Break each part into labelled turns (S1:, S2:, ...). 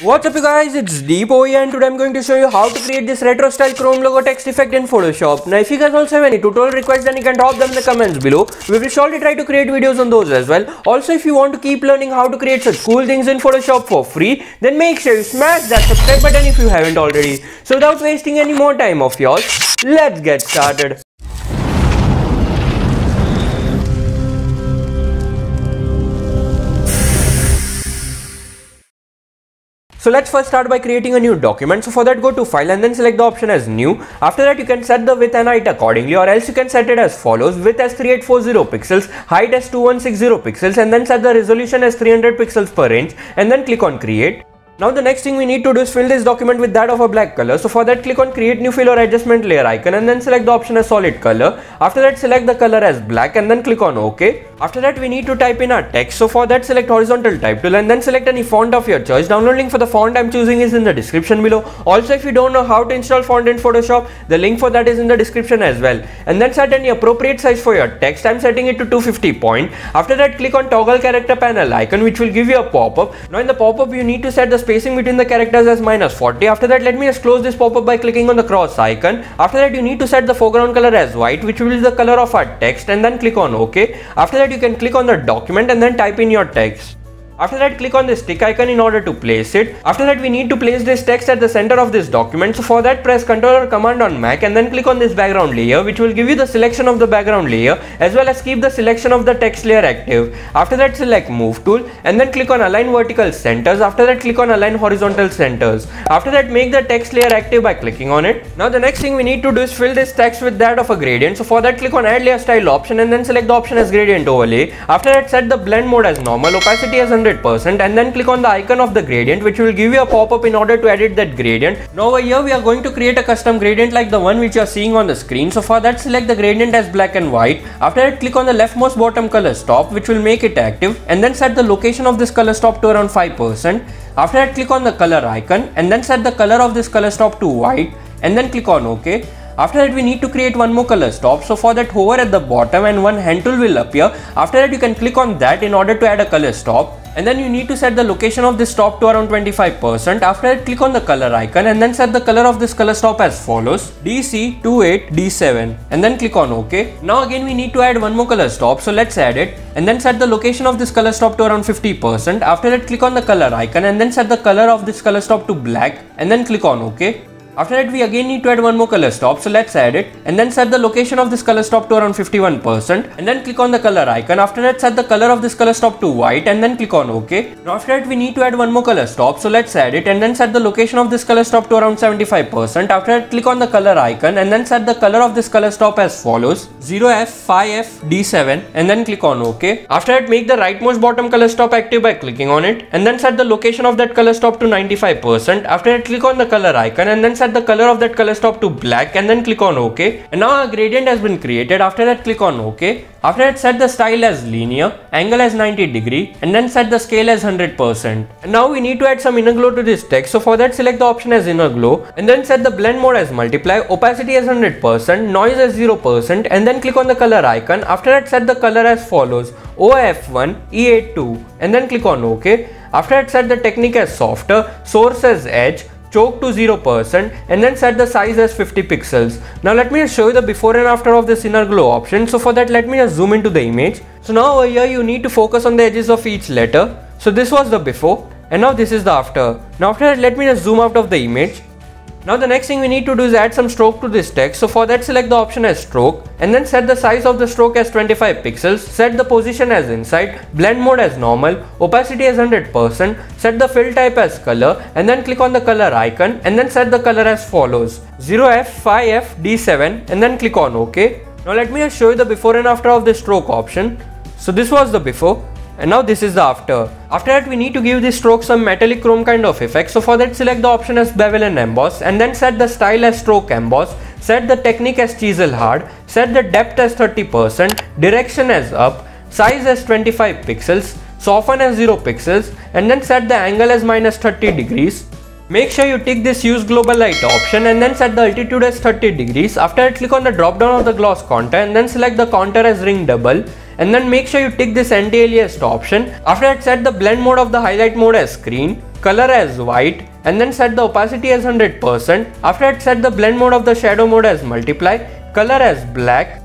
S1: What's up you guys, it's Deepo here and today I'm going to show you how to create this retro style chrome logo text effect in Photoshop. Now if you guys also have any tutorial requests then you can drop them in the comments below. We will surely try to create videos on those as well. Also if you want to keep learning how to create such cool things in Photoshop for free then make sure you smash that subscribe button if you haven't already. So without wasting any more time of yours, let's get started. So let's first start by creating a new document. So for that go to file and then select the option as new. After that you can set the width and height accordingly or else you can set it as follows. Width as 3840 pixels, height as 2160 pixels and then set the resolution as 300 pixels per inch and then click on create. Now the next thing we need to do is fill this document with that of a black color. So for that click on create new fill or adjustment layer icon and then select the option as solid color. After that select the color as black and then click on OK. After that we need to type in our text. So for that select horizontal type tool and then select any font of your choice. Download link for the font I'm choosing is in the description below. Also if you don't know how to install font in Photoshop, the link for that is in the description as well. And then set any appropriate size for your text. I'm setting it to 250 point. After that click on toggle character panel icon which will give you a pop-up. Now in the pop-up you need to set the spacing between the characters as minus 40. After that, let me just close this pop-up by clicking on the cross icon. After that, you need to set the foreground color as white, which will be the color of our text and then click on OK. After that, you can click on the document and then type in your text. After that click on the stick icon in order to place it. After that we need to place this text at the center of this document. So for that press Ctrl or Command on Mac and then click on this background layer which will give you the selection of the background layer as well as keep the selection of the text layer active. After that select move tool and then click on align vertical centers. After that click on align horizontal centers. After that make the text layer active by clicking on it. Now the next thing we need to do is fill this text with that of a gradient. So for that click on add layer style option and then select the option as gradient overlay. After that set the blend mode as normal, opacity as 100% and then click on the icon of the gradient which will give you a pop-up in order to edit that gradient. Now over here we are going to create a custom gradient like the one which you are seeing on the screen. So for that select the gradient as black and white. After that click on the leftmost bottom color stop which will make it active and then set the location of this color stop to around 5%. After that click on the color icon and then set the color of this color stop to white and then click on OK. After that we need to create one more color stop. So for that hover at the bottom and one hand tool will appear. After that you can click on that in order to add a color stop and then you need to set the location of this stop to around 25%. After that click on the color icon and then set the color of this color stop as follows DC28D7 and then click on OK. Now again we need to add one more color stop so let's add it and then set the location of this color stop to around 50%. After that click on the color icon and then set the color of this color stop to black and then click on OK. After that we again need to add one more color stop. So let's add it and then set the location of this color stop to around 51% and then click on the color icon. After that set the color of this color stop to white and then click on ok. Now after that we need to add one more color stop. So let's add it and then set the location of this color stop to around 75% after that click on the color icon and then set the color of this color stop as follows. 0f 5f d7 and then click on ok. After that make the rightmost bottom color stop active by clicking on it and then set the location of that color stop to 95% after that click on the color icon and then set the color of that color stop to black and then click on OK. And now our gradient has been created. After that click on OK. After that set the style as linear, angle as 90 degree and then set the scale as 100%. And now we need to add some inner glow to this text. So for that select the option as inner glow and then set the blend mode as multiply, opacity as 100%, noise as 0% and then click on the color icon. After that set the color as follows OF1 E82 and then click on OK. After that set the technique as softer, source as edge, choke to 0% and then set the size as 50 pixels. Now let me show you the before and after of this inner glow option. So for that let me just zoom into the image. So now over here you need to focus on the edges of each letter. So this was the before and now this is the after. Now after that let me just zoom out of the image. Now the next thing we need to do is add some stroke to this text. So for that select the option as stroke and then set the size of the stroke as 25 pixels, set the position as inside, blend mode as normal, opacity as 100%, set the fill type as color and then click on the color icon and then set the color as follows 0f 5f d7 and then click on ok. Now let me show you the before and after of the stroke option. So this was the before and now this is the after. After that we need to give this stroke some metallic chrome kind of effect. So for that select the option as bevel and emboss and then set the style as stroke emboss. Set the technique as chisel hard. Set the depth as 30%. Direction as up. Size as 25 pixels. Soften as 0 pixels and then set the angle as minus 30 degrees. Make sure you tick this use global light option and then set the altitude as 30 degrees. After that click on the drop down of the gloss contour and then select the contour as ring double and then make sure you tick this anti-aliased option. After that set the blend mode of the highlight mode as screen, color as white and then set the opacity as 100%. After that set the blend mode of the shadow mode as multiply, color as black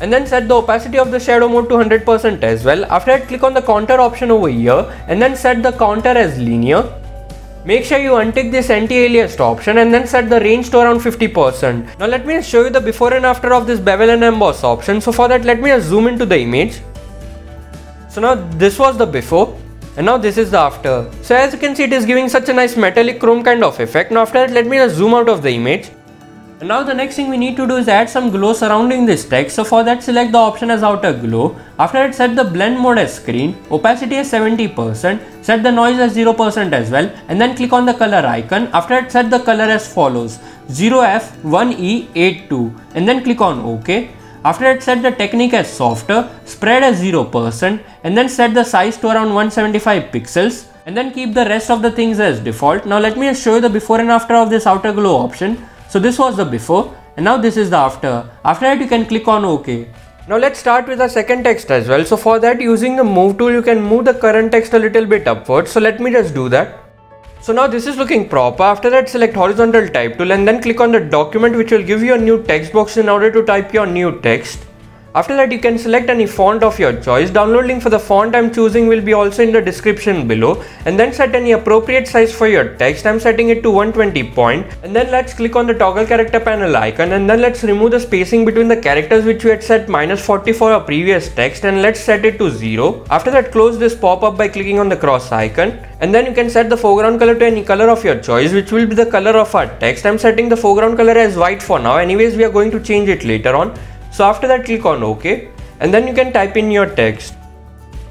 S1: and then set the opacity of the shadow mode to 100% as well. After that click on the contour option over here and then set the contour as linear. Make sure you untick this anti-aliased option and then set the range to around 50%. Now let me show you the before and after of this bevel and emboss option. So for that let me zoom into the image. So now this was the before and now this is the after. So as you can see it is giving such a nice metallic chrome kind of effect. Now after that let me just zoom out of the image. Now the next thing we need to do is add some glow surrounding this text. So for that select the option as outer glow. After that set the blend mode as screen, opacity as 70%, set the noise as 0% as well and then click on the color icon. After that set the color as follows 0F1E82 and then click on OK. After that set the technique as softer, spread as 0% and then set the size to around 175 pixels and then keep the rest of the things as default. Now let me show you the before and after of this outer glow option. So this was the before and now this is the after. After that you can click on OK. Now let's start with the second text as well. So for that using the move tool you can move the current text a little bit upwards. So let me just do that. So now this is looking proper. After that select horizontal type tool and then click on the document which will give you a new text box in order to type your new text. After that you can select any font of your choice. Download link for the font I'm choosing will be also in the description below and then set any appropriate size for your text. I'm setting it to 120 point and then let's click on the toggle character panel icon and then let's remove the spacing between the characters which we had set minus 40 for our previous text and let's set it to 0. After that close this pop-up by clicking on the cross icon and then you can set the foreground color to any color of your choice which will be the color of our text. I'm setting the foreground color as white for now anyways we are going to change it later on so after that click on OK and then you can type in your text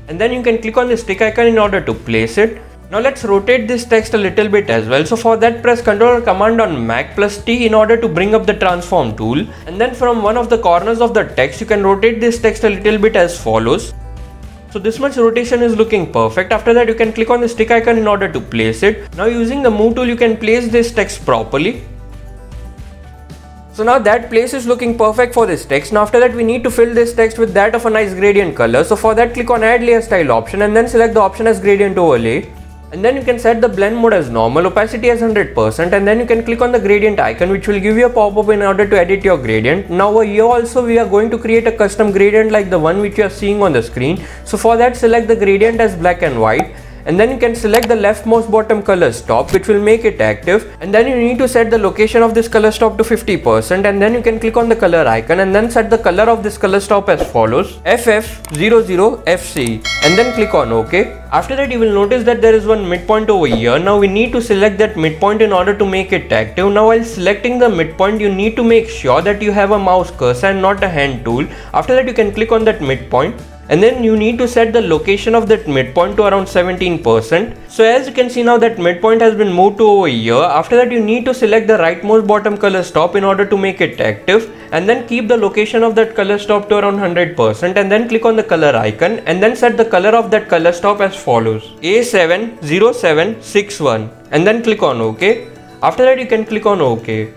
S1: and then you can click on the stick icon in order to place it. Now let's rotate this text a little bit as well. So for that press Ctrl or Command on Mac plus T in order to bring up the transform tool. And then from one of the corners of the text you can rotate this text a little bit as follows. So this much rotation is looking perfect. After that you can click on the stick icon in order to place it. Now using the move tool you can place this text properly. So now that place is looking perfect for this text. Now after that we need to fill this text with that of a nice gradient color. So for that click on add layer style option and then select the option as gradient overlay. And then you can set the blend mode as normal, opacity as 100% and then you can click on the gradient icon which will give you a pop-up in order to edit your gradient. Now here also we are going to create a custom gradient like the one which you are seeing on the screen. So for that select the gradient as black and white and then you can select the leftmost bottom color stop which will make it active and then you need to set the location of this color stop to 50% and then you can click on the color icon and then set the color of this color stop as follows FF00FC and then click on OK. After that you will notice that there is one midpoint over here. Now we need to select that midpoint in order to make it active. Now while selecting the midpoint you need to make sure that you have a mouse cursor and not a hand tool. After that you can click on that midpoint and then you need to set the location of that midpoint to around 17%. So as you can see now that midpoint has been moved to over here. After that you need to select the rightmost bottom color stop in order to make it active and then keep the location of that color stop to around 100% and then click on the color icon and then set the color of that color stop as follows A70761 and then click on OK. After that you can click on OK.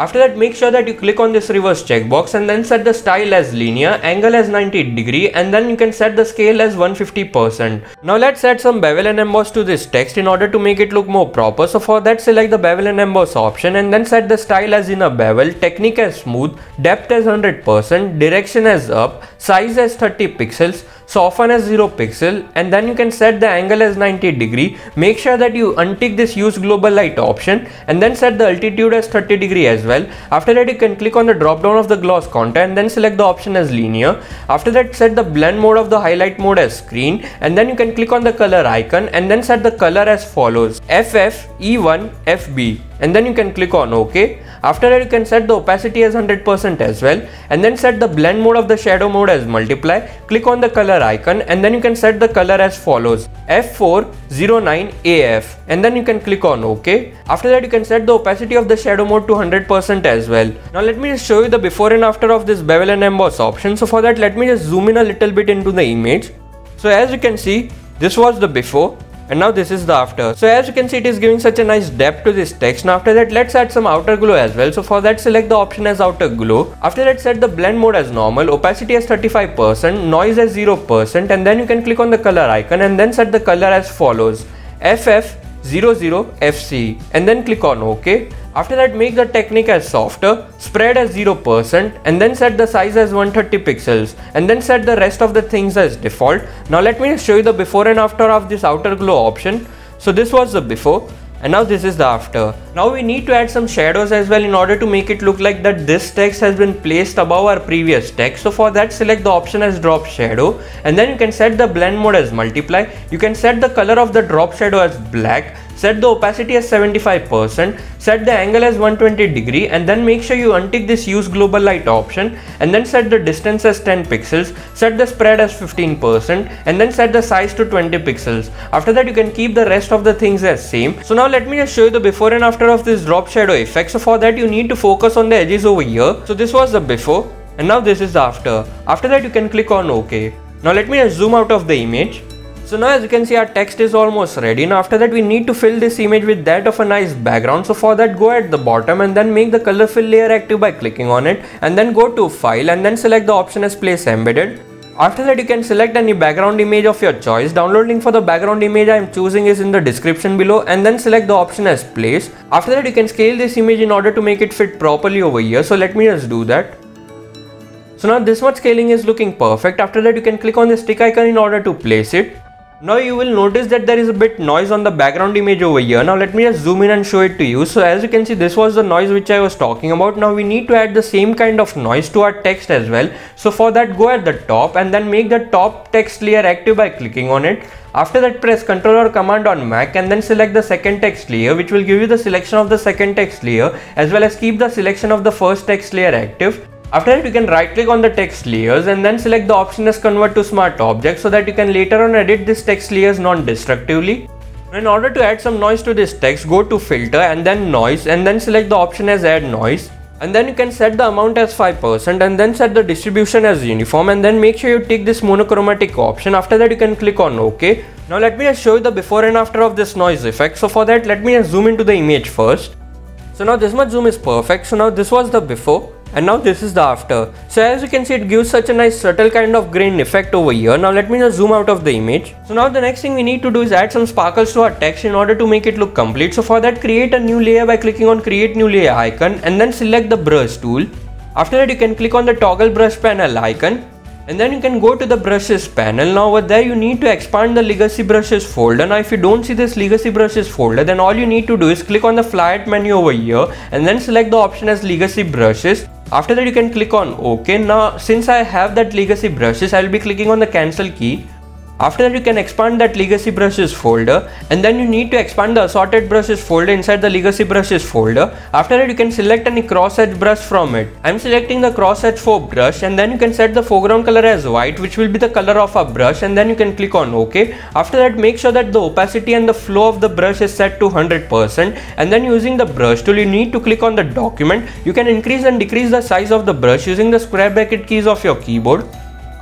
S1: After that make sure that you click on this reverse checkbox and then set the style as linear, angle as 90 degree and then you can set the scale as 150%. Now let's add some bevel and emboss to this text in order to make it look more proper. So for that select the bevel and emboss option and then set the style as inner bevel, technique as smooth, depth as 100%, direction as up, size as 30 pixels, soften as 0 pixel and then you can set the angle as 90 degree. Make sure that you untick this use global light option and then set the altitude as 30 degree as well. After that you can click on the drop down of the gloss contour and then select the option as linear. After that set the blend mode of the highlight mode as screen and then you can click on the color icon and then set the color as follows. Ff e1 fb and then you can click on ok after that you can set the opacity as 100% as well and then set the blend mode of the shadow mode as multiply. Click on the color icon and then you can set the color as follows F409AF and then you can click on OK. After that you can set the opacity of the shadow mode to 100% as well. Now let me just show you the before and after of this bevel and emboss option. So for that let me just zoom in a little bit into the image. So as you can see this was the before and now this is the after. So as you can see it is giving such a nice depth to this text. Now after that let's add some outer glow as well. So for that select the option as outer glow. After that set the blend mode as normal, opacity as 35%, noise as 0% and then you can click on the color icon and then set the color as follows. FF 00FC and then click on OK. After that make the technique as softer, spread as 0% and then set the size as 130 pixels and then set the rest of the things as default. Now let me show you the before and after of this outer glow option. So this was the before and now this is the after. Now we need to add some shadows as well in order to make it look like that this text has been placed above our previous text. So for that select the option as drop shadow and then you can set the blend mode as multiply. You can set the color of the drop shadow as black set the opacity as 75%, set the angle as 120 degree and then make sure you untick this use global light option and then set the distance as 10 pixels, set the spread as 15% and then set the size to 20 pixels. After that you can keep the rest of the things as same. So now let me just show you the before and after of this drop shadow effect. So for that you need to focus on the edges over here. So this was the before and now this is after. After that you can click on OK. Now let me just zoom out of the image. So now as you can see our text is almost ready. Now after that we need to fill this image with that of a nice background. So for that go at the bottom and then make the color fill layer active by clicking on it and then go to file and then select the option as place embedded. After that you can select any background image of your choice. Download link for the background image I am choosing is in the description below and then select the option as place. After that you can scale this image in order to make it fit properly over here. So let me just do that. So now this much scaling is looking perfect. After that you can click on the stick icon in order to place it. Now you will notice that there is a bit noise on the background image over here. Now let me just zoom in and show it to you. So as you can see this was the noise which I was talking about. Now we need to add the same kind of noise to our text as well. So for that go at the top and then make the top text layer active by clicking on it. After that press Ctrl or Command on Mac and then select the second text layer which will give you the selection of the second text layer as well as keep the selection of the first text layer active. After that you can right click on the text layers and then select the option as convert to smart object so that you can later on edit this text layers non-destructively. In order to add some noise to this text, go to filter and then noise and then select the option as add noise. And then you can set the amount as 5% and then set the distribution as uniform and then make sure you tick this monochromatic option. After that you can click on OK. Now let me just show you the before and after of this noise effect. So for that let me zoom into the image first. So now this much zoom is perfect. So now this was the before and now this is the after. So as you can see it gives such a nice subtle kind of grain effect over here. Now let me just zoom out of the image. So now the next thing we need to do is add some sparkles to our text in order to make it look complete. So for that create a new layer by clicking on create new layer icon and then select the brush tool. After that you can click on the toggle brush panel icon and then you can go to the brushes panel now over there you need to expand the legacy brushes folder now if you don't see this legacy brushes folder then all you need to do is click on the flat menu over here and then select the option as legacy brushes after that you can click on OK. Now since I have that legacy brushes I will be clicking on the cancel key. After that you can expand that legacy brushes folder and then you need to expand the assorted brushes folder inside the legacy brushes folder. After that you can select any crosshatch brush from it. I'm selecting the crosshatch 4 brush and then you can set the foreground color as white which will be the color of a brush and then you can click on OK. After that make sure that the opacity and the flow of the brush is set to 100% and then using the brush tool you need to click on the document. You can increase and decrease the size of the brush using the square bracket keys of your keyboard.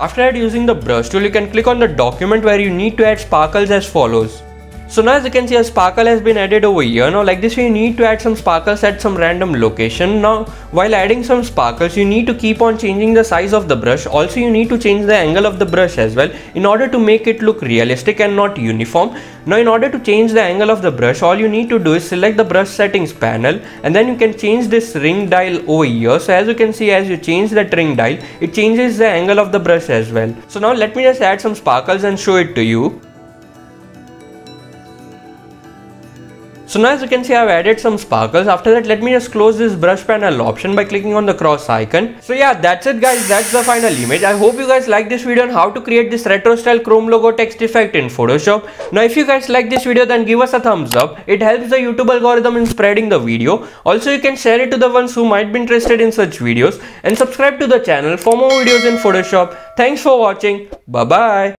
S1: After that using the brush tool you can click on the document where you need to add sparkles as follows. So now as you can see a sparkle has been added over here. Now like this you need to add some sparkles at some random location. Now while adding some sparkles you need to keep on changing the size of the brush. Also you need to change the angle of the brush as well in order to make it look realistic and not uniform. Now in order to change the angle of the brush all you need to do is select the brush settings panel and then you can change this ring dial over here. So as you can see as you change that ring dial it changes the angle of the brush as well. So now let me just add some sparkles and show it to you. So now as you can see I've added some sparkles. After that let me just close this brush panel option by clicking on the cross icon. So yeah that's it guys that's the final image. I hope you guys like this video on how to create this retro style chrome logo text effect in Photoshop. Now if you guys like this video then give us a thumbs up. It helps the YouTube algorithm in spreading the video. Also you can share it to the ones who might be interested in such videos and subscribe to the channel for more videos in Photoshop. Thanks for watching. Bye bye.